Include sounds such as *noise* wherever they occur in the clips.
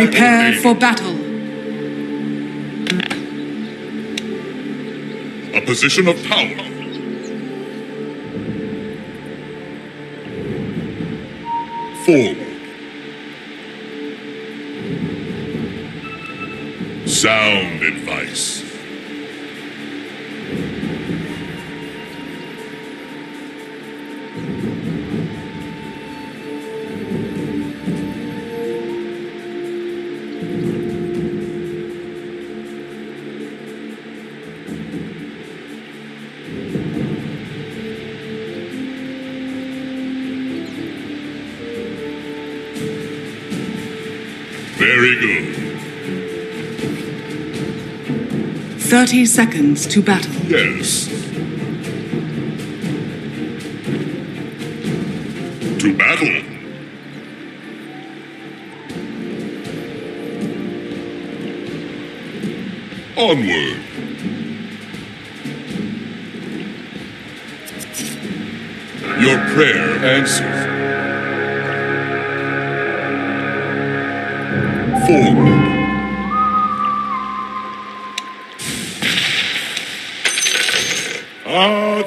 Prepare for battle. A position of power. Forward. Sound advice. 30 seconds to battle. Yes. To battle. Onward. Your prayer answered. Forward.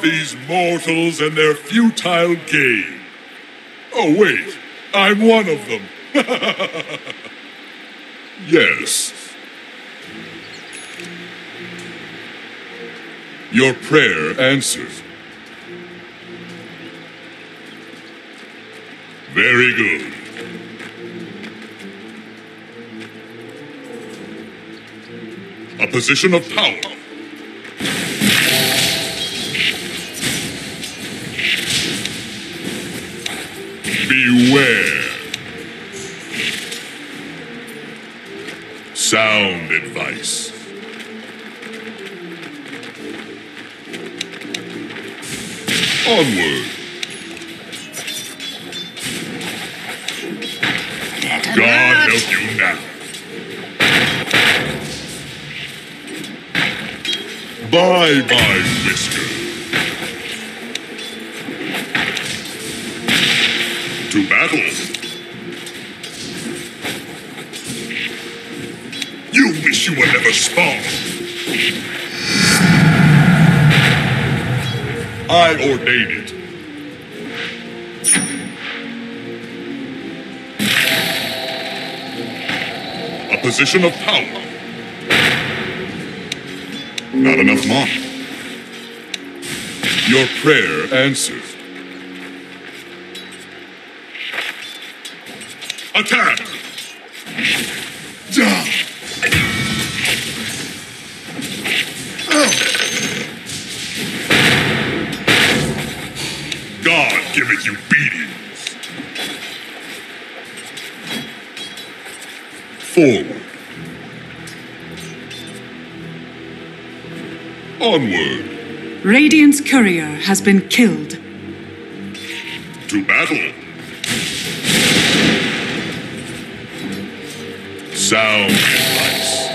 These mortals and their futile game. Oh, wait, I'm one of them. *laughs* yes. Your prayer answered. Very good. A position of power. Sound advice. Onward. God help you now. Bye bye, Whisker. To battle. You wish you were never spawned. I ordain it. A position of power. Not enough mana. Your prayer answered. Attack! Forward. Onward. Radiant's courier has been killed. To battle. Sound advice.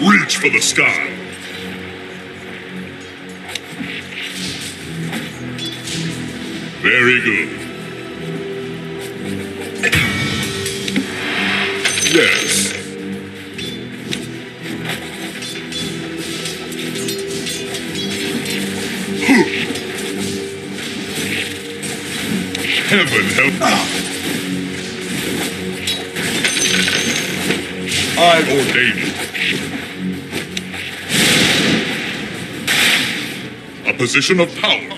Reach for the sky. Very good. Heaven help. I ordain it. A position of power.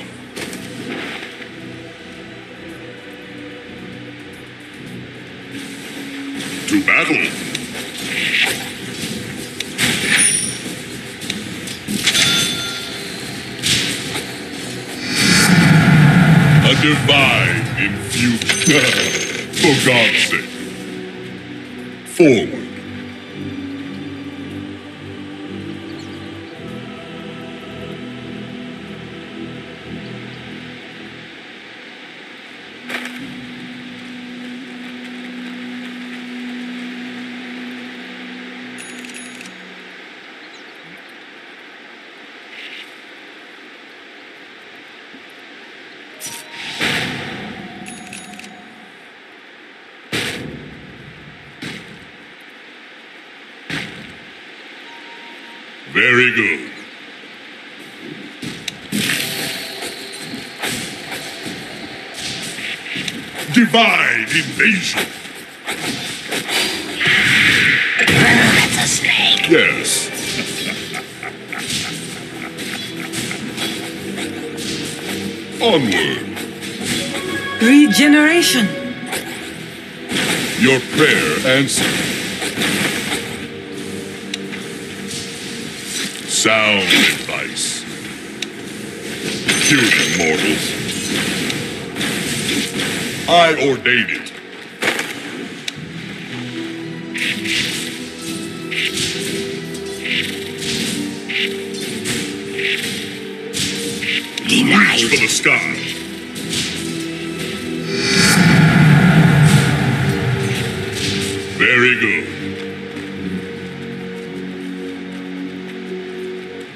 To battle. Divine. *laughs* For God's sake. Forward. Prayer. Sound advice. Human mortals. I ordain it. Reach for the sky. Very good.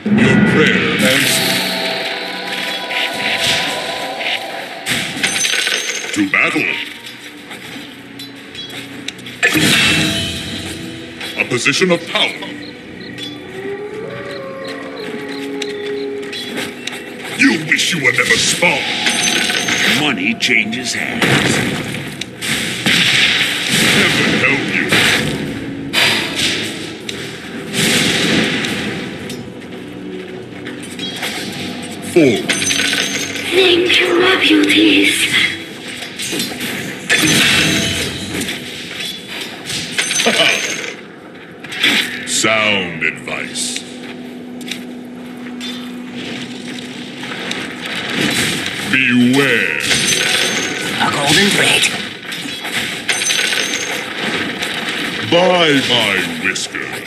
Your prayer answered. To battle. A position of power. You wish you were never spawned. Money changes hands. Heaven help you. Forward. Thank you, my beauties. *laughs* Sound advice. Beware. A golden thread. By my whisker.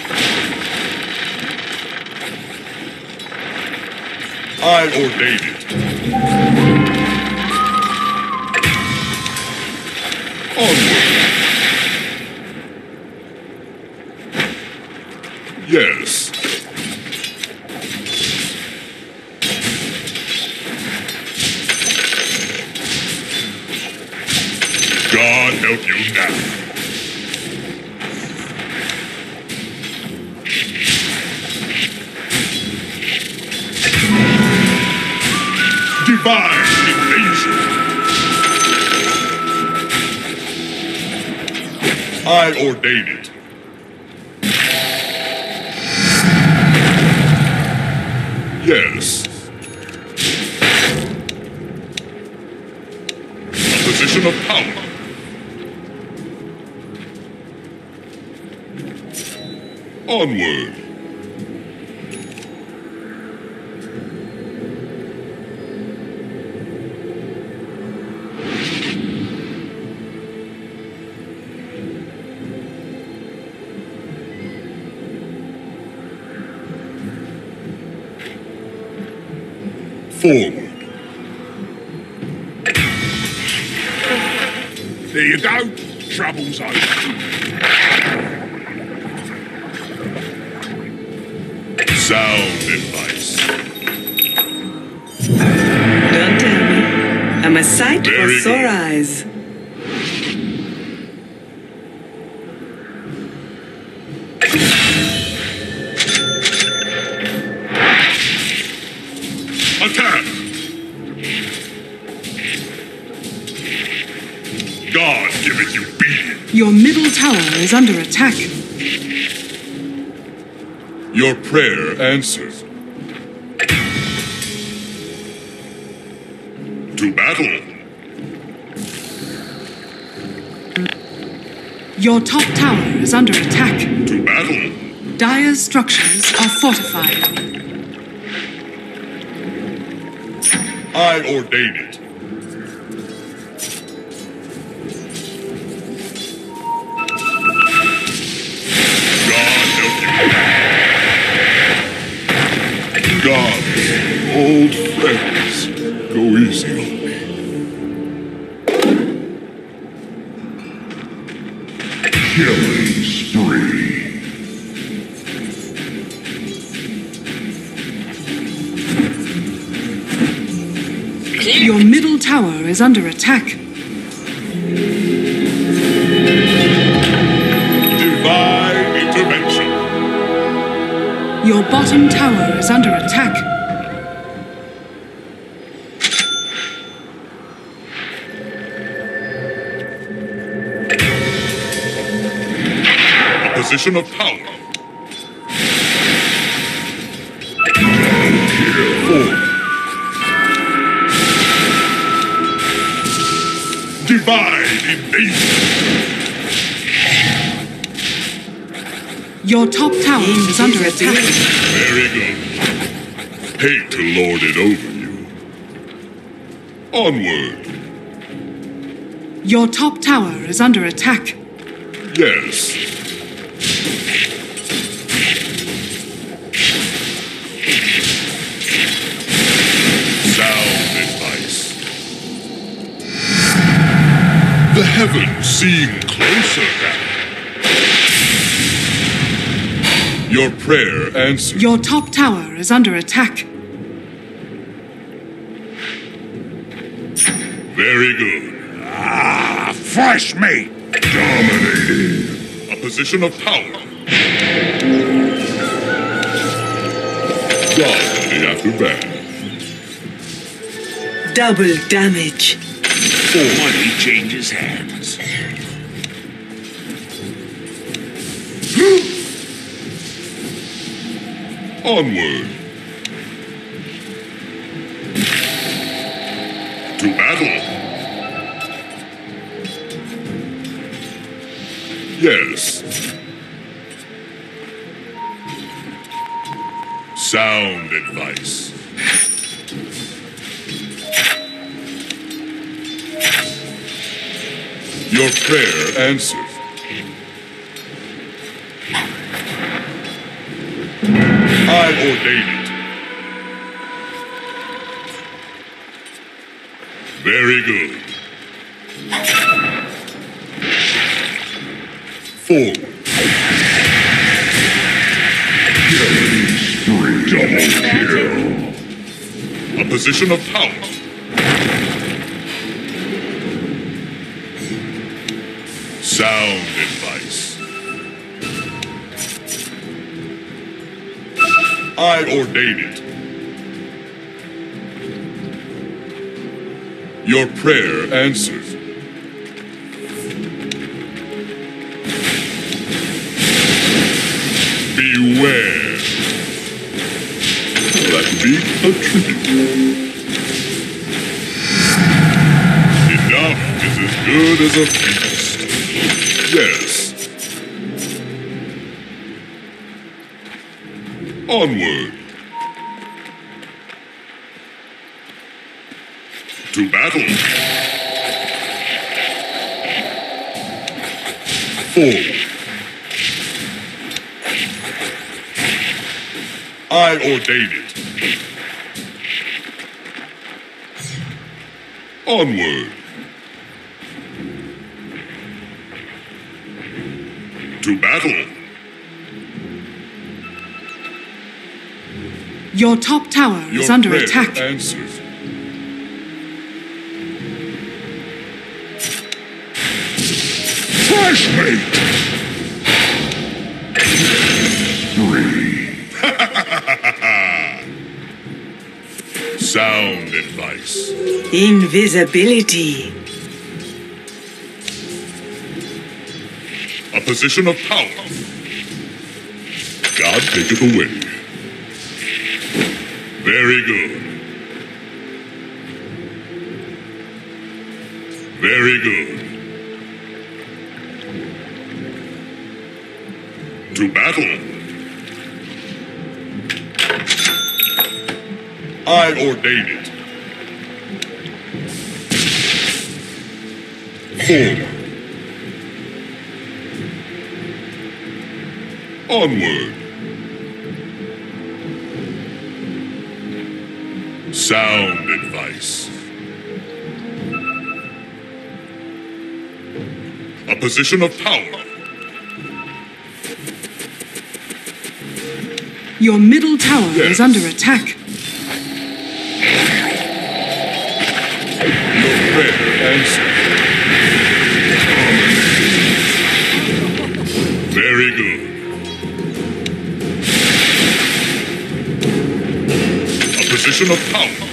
I ordain it. Onward. Tower is under attack. Your prayer answered. To battle. Your top tower is under attack. To battle. Dire's structures are fortified. I ordain it. Old friends, go easy on me. Killing spree. Your middle tower is under attack. Divine intervention. Your bottom tower is under attack. Position of power. Four. Invasion. Your top tower is under attack. Very good. Hate to lord it over you. Onward. Your top tower is under attack. Yes. The heavens seem closer now. Your prayer answered. Your top tower is under attack. Very good. Ah, fresh meat. Dominating. A position of power. God after bad. Double damage. Money changes hands. *gasps* Onward. To battle. Yes. Sound advice. Your prayer answered. I ordain it. Very good. Forward. Killing spree. Double kill. A position of power. Sound advice. I ordain it. Your prayer answered. Beware. Let be a tribute. Enough is as good as a feast. Onward. To battle. Forward. I ordain it. Onward. To battle. Your top tower Your is under attack. Answers. Flashmate! Three. *laughs* Sound advice. Invisibility. A position of power. God taketh away. Very good. Very good. To battle. I ordain it. Forward. Onward. Sound advice. A position of power. Your middle tower Yes. is under attack. Position of power.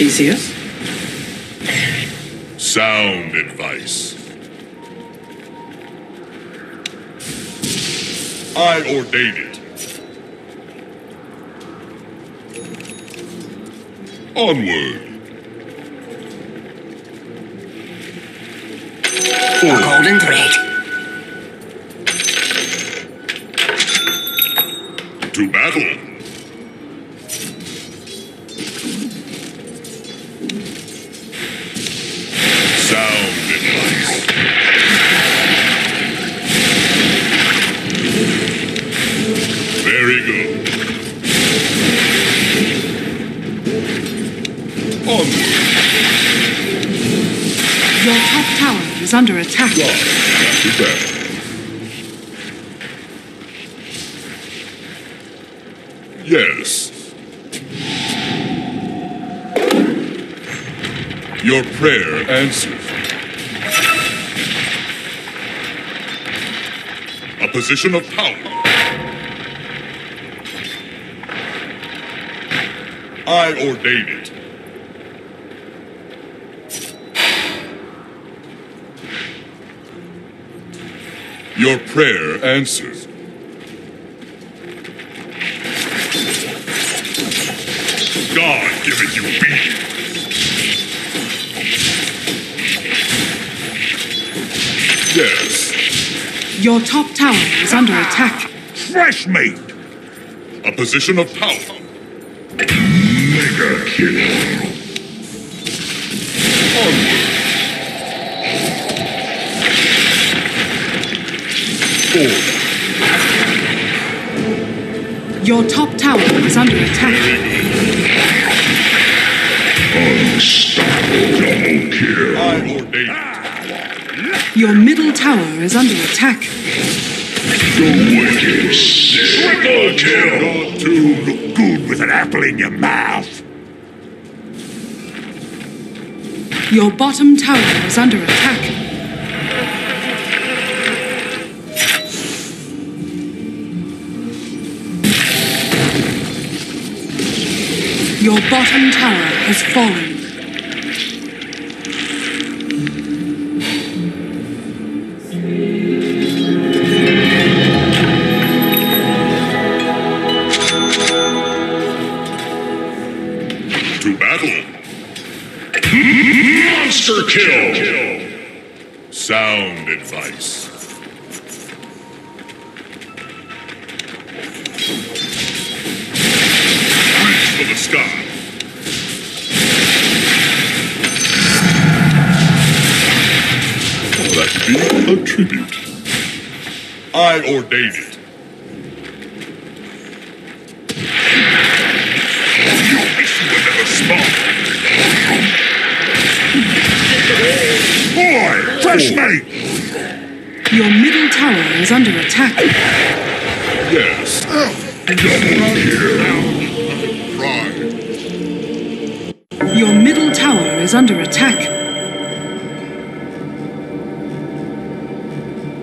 Easier. Sound advice. I ordain it. Onward. A golden thread. To battle. Your top tower is under attack. Too bad. Yes. Your prayer answered. A position of power. I ordain it. Your prayer answered. God giveth you peace. Yes. Your top tower is under attack. Fresh mate! A position of power. Mega kill. Your top tower is under attack. Ordain. Your middle tower is under attack. The wicked kill. To look good with an apple in your mouth. Your bottom tower is under attack. Your bottom tower has fallen. I ordain it. You wish you would never spawn. Boy, fresh mate! Your middle tower is under attack. Yes. Double kill. Your middle tower is under attack.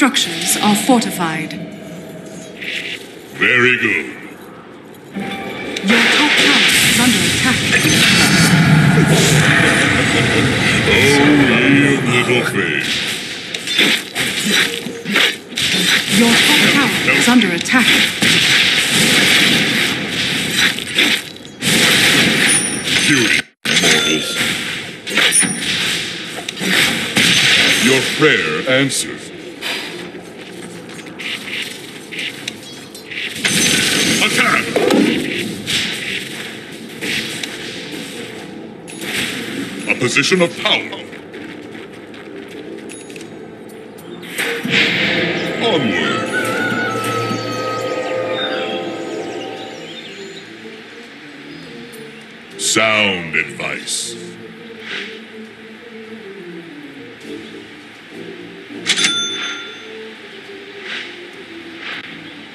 Structures are fortified. Very good. Your top tower is under attack. Oh, you little thing. Your top tower is under attack. Mortals. Your prayer answered. Attack! A position of power. Onward. Sound advice.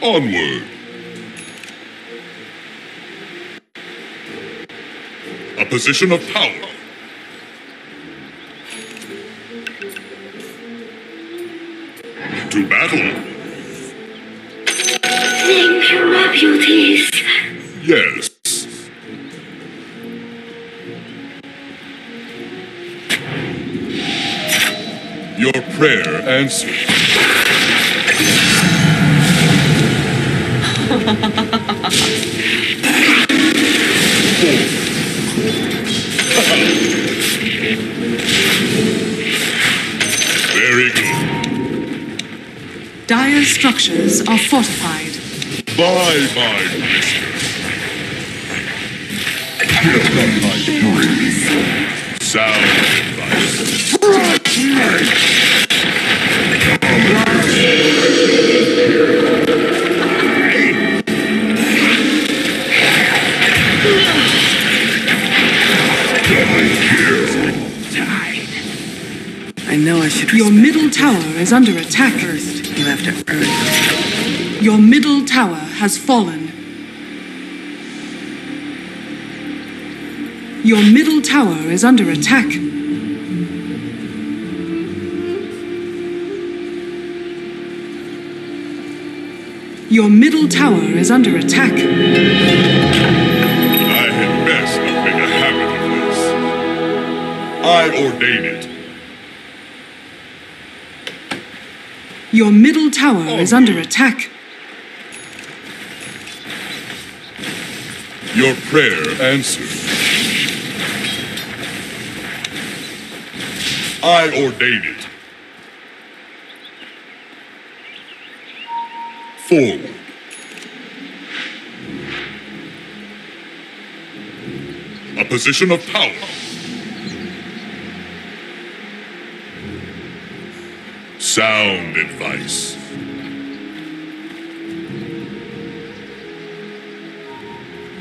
Onward. A position of power. Prayer answered. Very good. Dire structures are fortified. Bye bye, mister. Sound advice. Your middle tower is under attack. First, you have to earn it. Your middle tower has fallen. Your middle tower is under attack. Your middle tower is under attack. I had best not make a habit of this. I ordain it. Your middle tower is under attack. Your prayer answered. I ordain it. Forward. A position of power. Sound advice.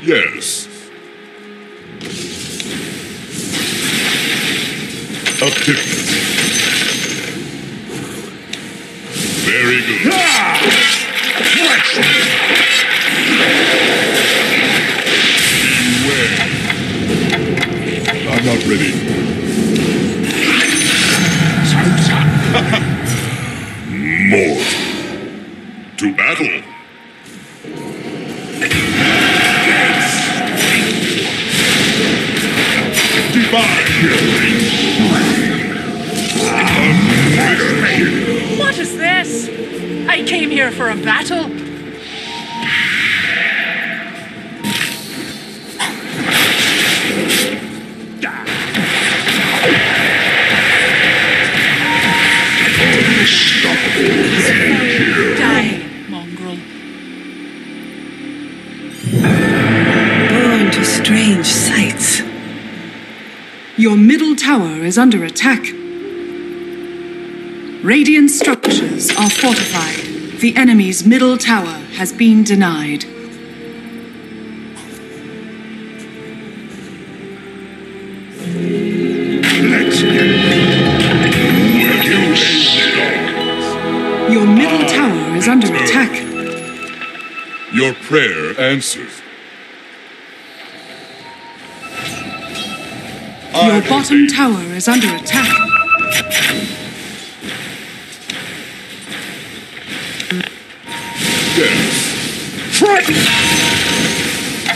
Yes. A picnic. Very good. I'm not ready. More. To battle. What is this? I came here for a battle. Mongrel. Born to strange sights. Your middle tower is under attack. Radiant structures are fortified. The enemy's middle tower has been denied. Prayer answers. Your bottom tower is under attack. Yes.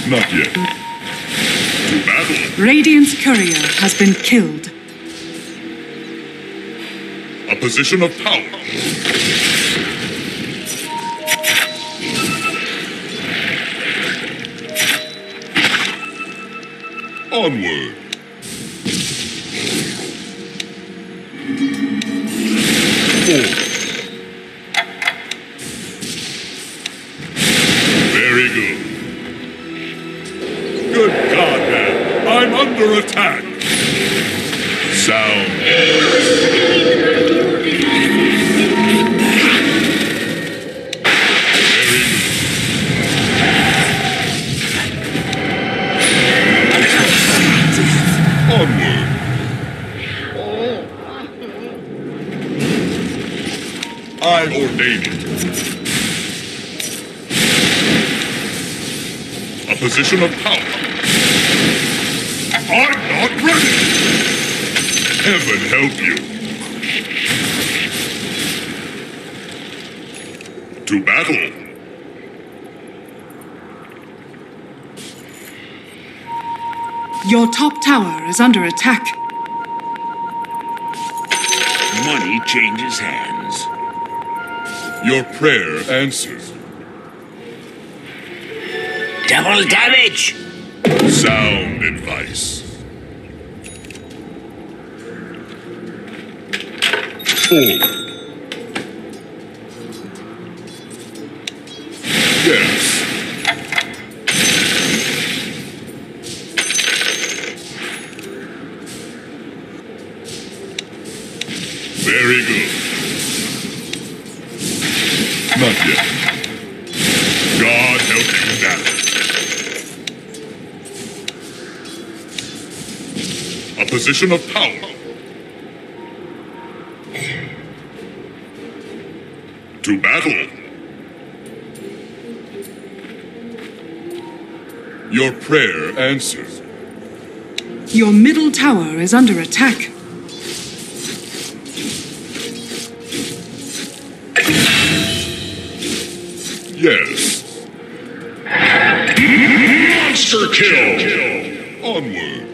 Not yet. To battle. Radiant's courier has been killed. A position of power. Onward. Forward. Very good. Good God, man. I'm under attack. Sound. Position of power. I'm not ready. Heaven help you. To battle. Your top tower is under attack. Money changes hands. Your prayer answers. Double damage! Sound advice. Forward. Yes. Very good. Not yet. God help you now. A position of power. To battle. Your prayer answered. Your middle tower is under attack. Yes. Monster kill! Onward.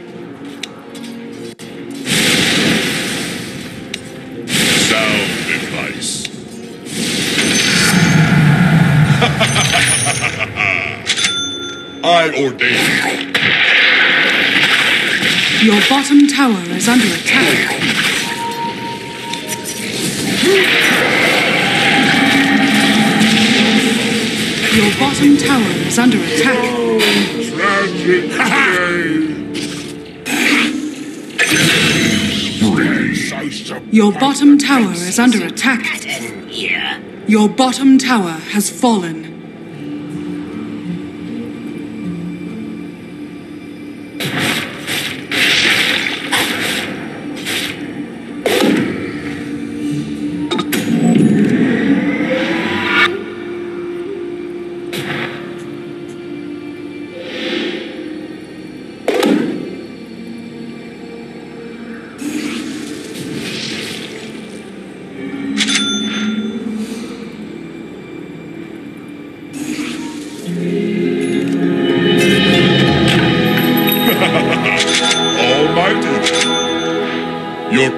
I ordain Your bottom tower is under attack. Your bottom tower is under attack. tragic day. Your bottom tower is under attack. Your bottom tower has fallen.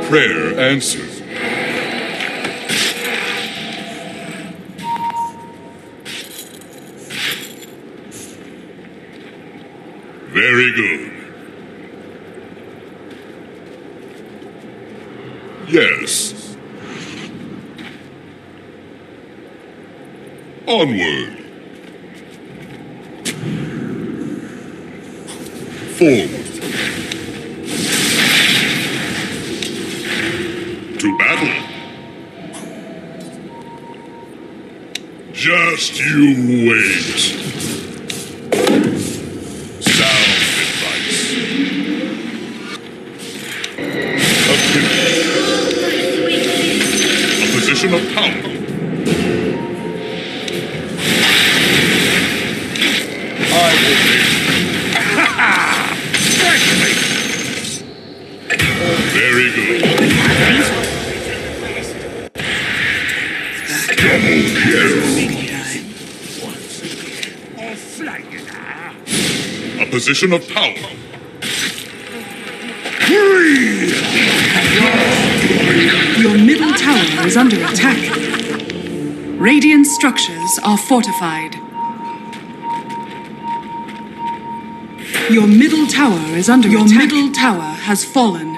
Prayer answered. Fortified. Your middle tower is under Your attack. middle tower has fallen.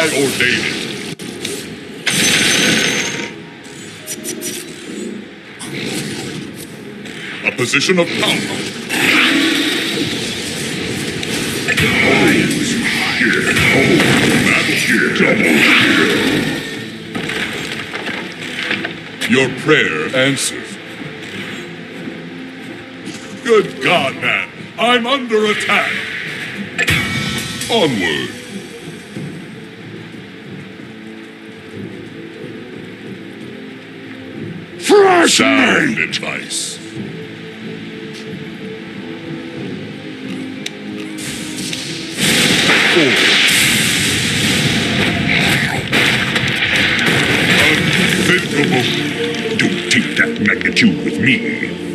I ordain it. A position of power. Your prayer answered. Good God, man. I'm under attack. Onward. Fresh Sound advice. Unthinkable. Don't take that magnitude with me.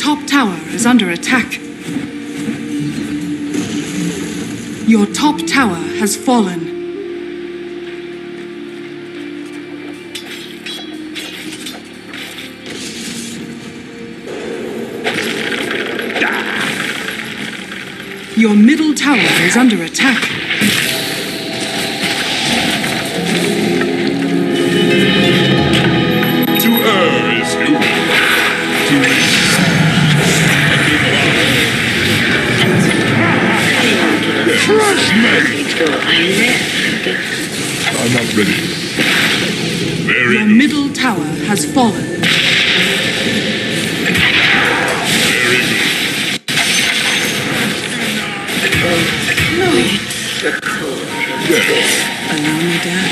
Top tower is under attack. Your top tower has fallen. Your middle tower is under attack. So I left. I'm not ready. Very Your good. middle tower has fallen. Very good. Yes. Allow me down.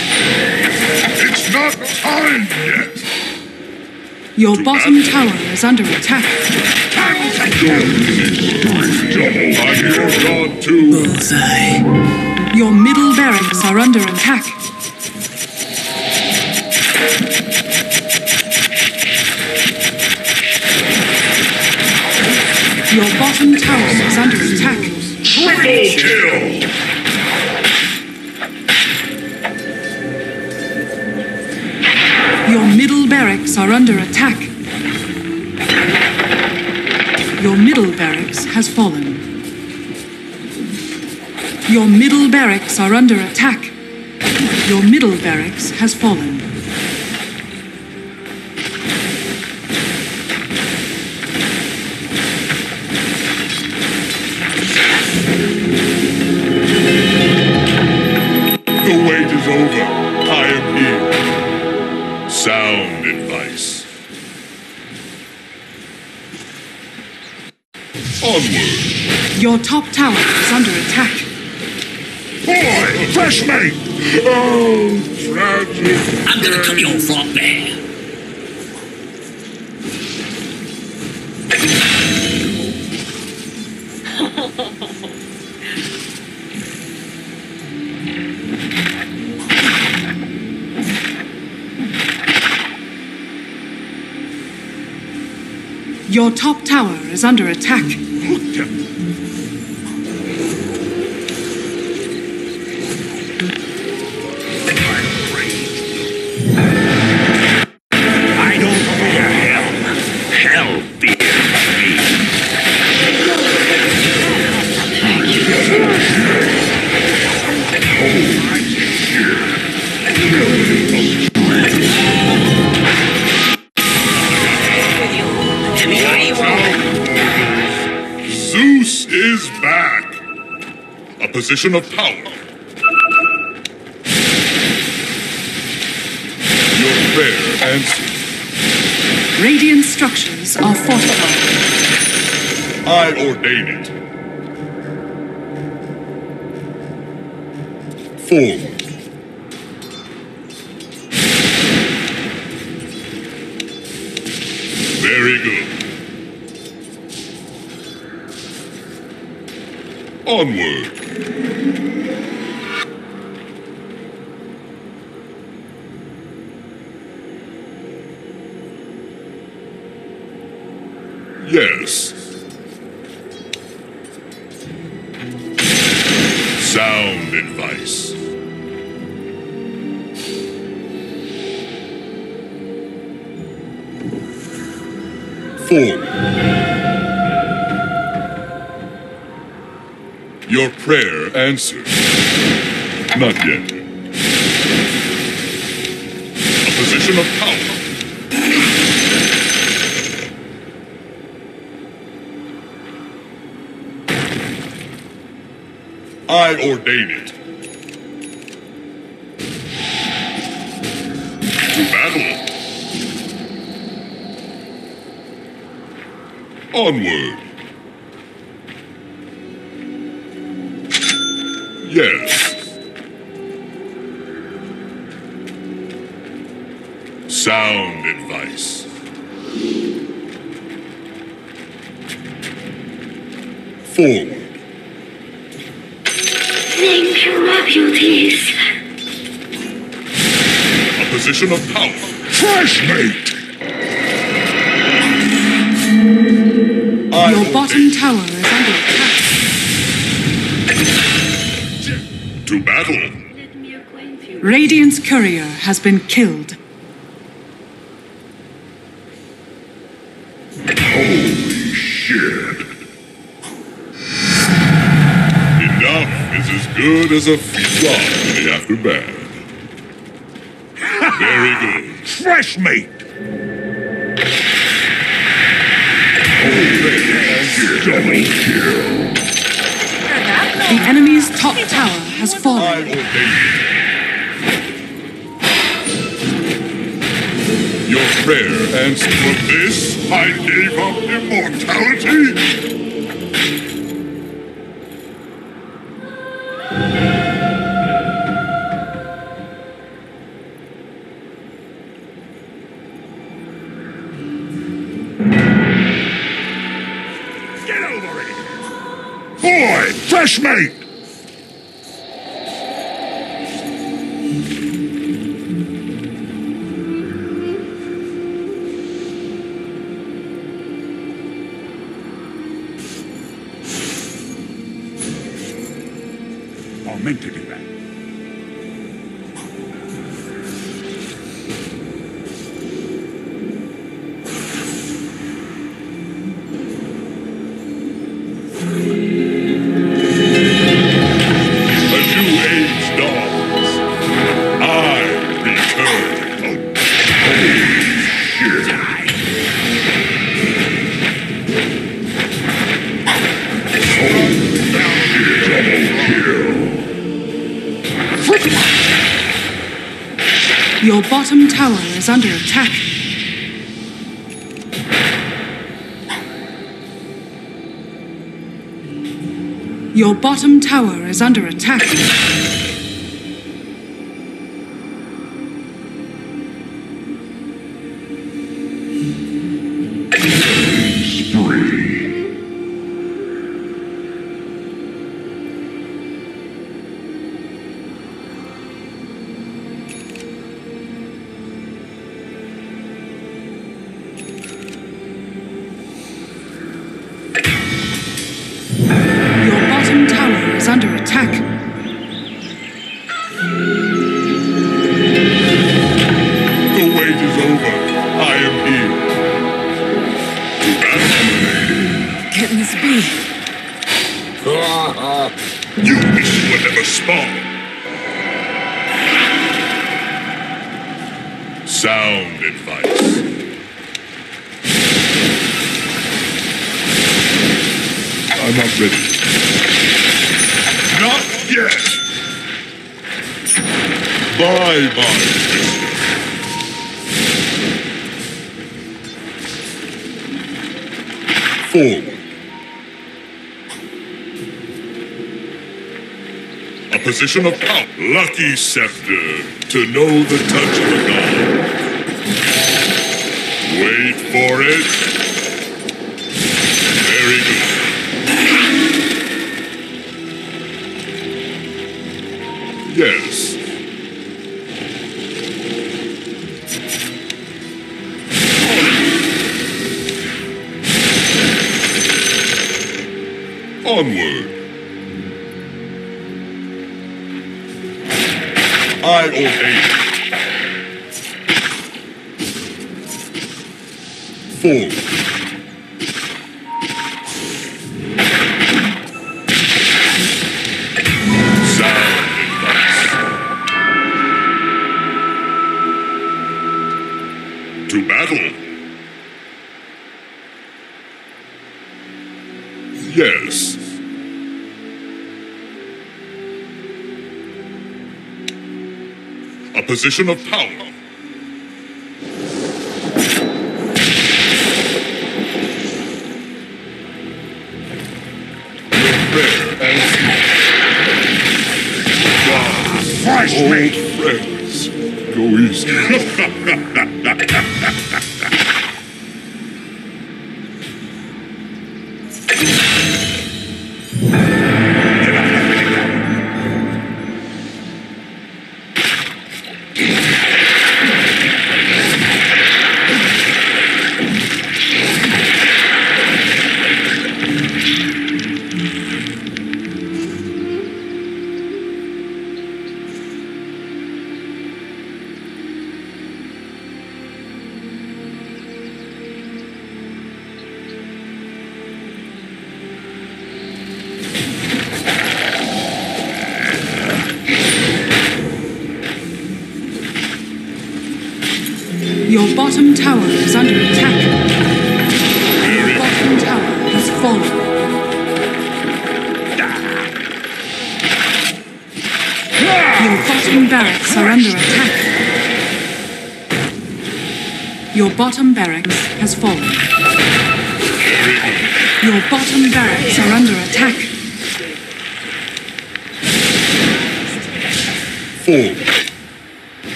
It's not time yet. Your bottom tower is under attack. Bullseye. Your middle barracks are under attack. Your bottom tower is under attack. Triple kill. Your middle barracks are under attack. Your middle barracks has fallen. Your middle barracks are under attack. Your middle barracks has fallen. Onward. Your top tower is under attack. Boy, fresh meat. Oh, tragic. I'm gonna cut your throat there. Your top tower is under attack. Position of power. Your prayer answered. Radiant structures are fortified. I ordain it. Forward. Very good. Onward. prayer answered. Not yet. A position of power. I ordain it. To battle. Onward. I Your bottom tower is under attack. to battle. Let me acquaint you. Radiant's courier has been killed. Holy shit. Enough is as good as a fly after bad. Very good. Fresh meat! Double kill. The enemy's top tower has fallen. Your prayer answered. For this, I gave up immortality? Fresh bottom tower is under attack. Your bottom tower is under attack. Forward. A position of power. Lucky scepter to know the touch of a god. Wait for it. Very good. Yes.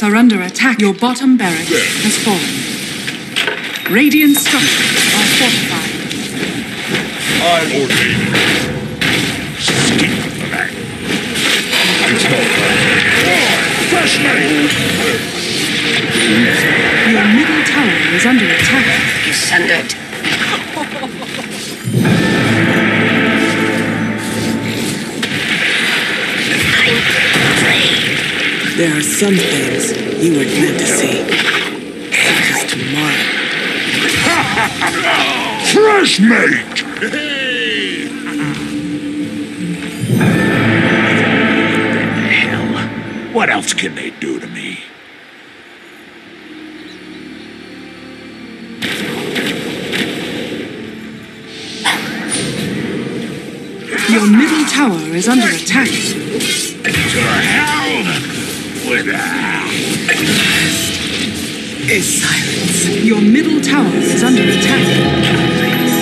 Barracks are under attack. Your bottom barracks has fallen. Radiant structures are fortified. I ordain it. Stick for that. It's not Fresh meat. Your middle tower is under attack. You sundered. There are some things you weren't meant to see. Such as tomorrow. Fresh meat. Hell. What else can they do to me? Your middle tower is under attack. Is silence. Your middle tower is under attack.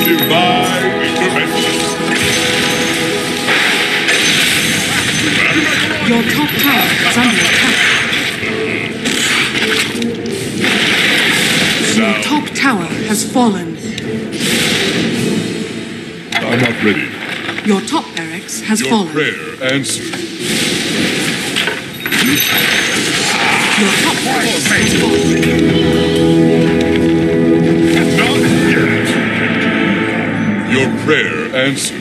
divine intervention. Your top tower is under attack. Your top tower has fallen. I'm not ready. Your top barracks has Your fallen. prayer answered. Your top barracks has fallen. Your prayer answered.